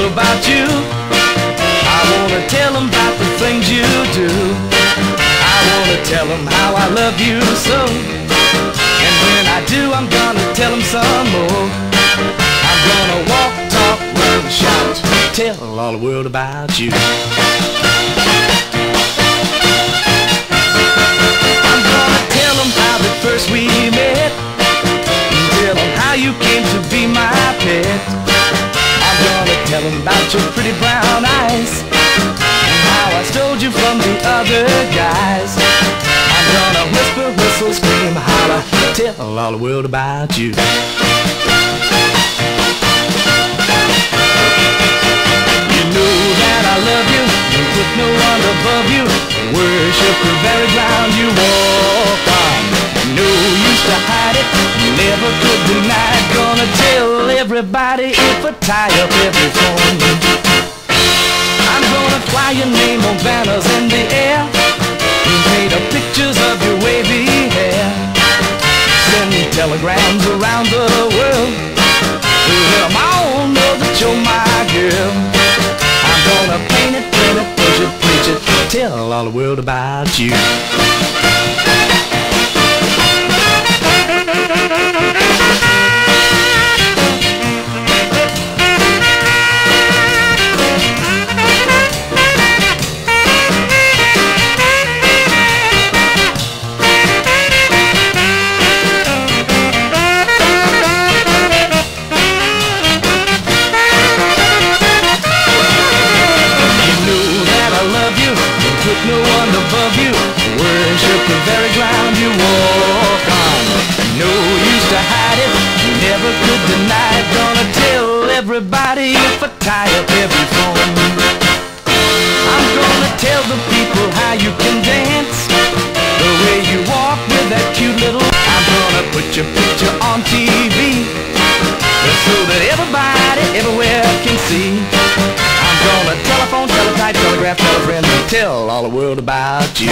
about you. I wanna tell them about the things you do. I wanna tell them how I love you so. And when I do, I'm gonna tell them some more. I'm gonna walk, talk, run, shout. Tell all the world about you. Tell them about your pretty brown eyes and how I stole you from the other guys. I'm gonna whisper, whistle, scream, holler, tell all the world about you. You know that I love you and put no one above you. Worship the very ground you walk everybody if I tie up every phone. I'm gonna fly your name on banners in the air. Paint up pictures of your wavy hair. Send me telegrams around the world. Let them all know that you're my girl. I'm gonna paint it, print it, push it, preach it, tell all the world about you. You put above you. Worship the very ground you walk on. No use to hide it, never could deny it. Gonna tell everybody if I tie up every phone. I'm gonna tell the people how you can dance. The way you walk with that cute little. I'm gonna put your tell all the world about you.